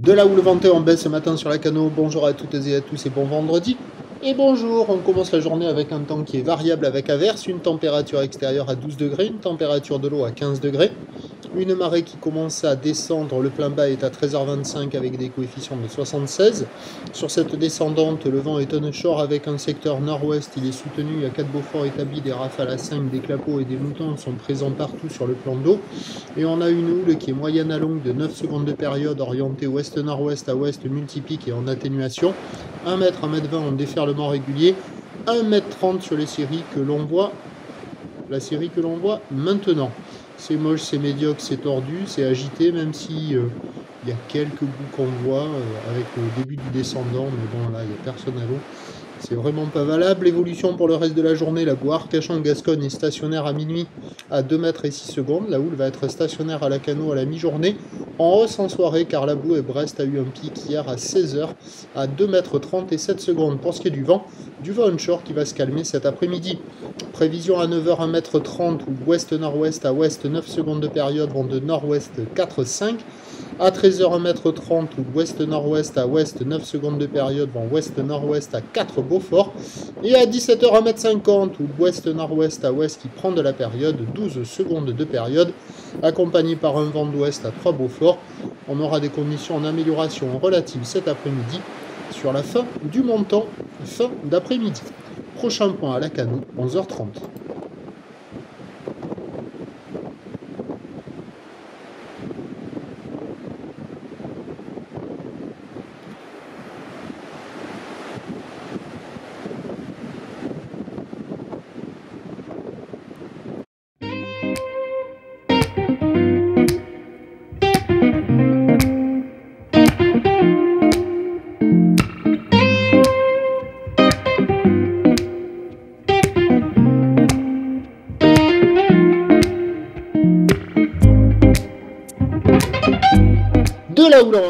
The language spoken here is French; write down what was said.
De là où le vent est en baisse ce matin sur la canot, bonjour à toutes et à tous et bon vendredi. Et bonjour, on commence la journée avec un temps qui est variable avec averse, une température extérieure à 12 degrés, une température de l'eau à 15 degrés. Une marée qui commence à descendre, le plein bas est à 13h25 avec des coefficients de 76. Sur cette descendante, le vent est onshore avec un secteur nord-ouest, il est soutenu, il y a 4 Beaufort établis, des rafales à 5, des clapots et des moutons sont présents partout sur le plan d'eau. Et on a une houle qui est moyenne à longue de 9 secondes de période orientée ouest-nord-ouest à ouest multipique et en atténuation. 1 m, 1 m 20 en déferlement régulier, 1 m 30 sur les séries que l'on voit, la série que l'on voit maintenant. C'est moche, c'est médiocre, c'est tordu, c'est agité, même si euh, y a quelques bouts qu'on voit euh, avec le début du descendant, mais bon là il n'y a personne à l'eau. C'est vraiment pas valable. L'évolution pour le reste de la journée, la boue Arcachon-Gascogne est stationnaire à minuit à 2 mètres et 6 secondes. La houle va être stationnaire à la canot à la mi-journée. En hausse en soirée, car la boue et Brest a eu un pic hier à 16h à 2 mètres 30 et 7 secondes. Pour ce qui est du vent, du vent onshore qui va se calmer cet après-midi. Prévision à 9h 1 mètre 30 ou ouest-nord-ouest à ouest 9 secondes de période vont de nord-ouest 4-5. À 13h 1 mètre 30 ou ouest-nord-ouest à ouest 9 secondes de période vont ouest-nord-ouest à 4 Beaufort. Et à 17h 1 mètre 50 ou ouest-nord-ouest à ouest qui prend de la période 12 secondes de période accompagné par un vent d'ouest à 3 Beaufort. On aura des conditions en amélioration relative cet après-midi sur la fin du montant, fin d'après-midi. Prochain point à la canot, 11h30. De là où l'on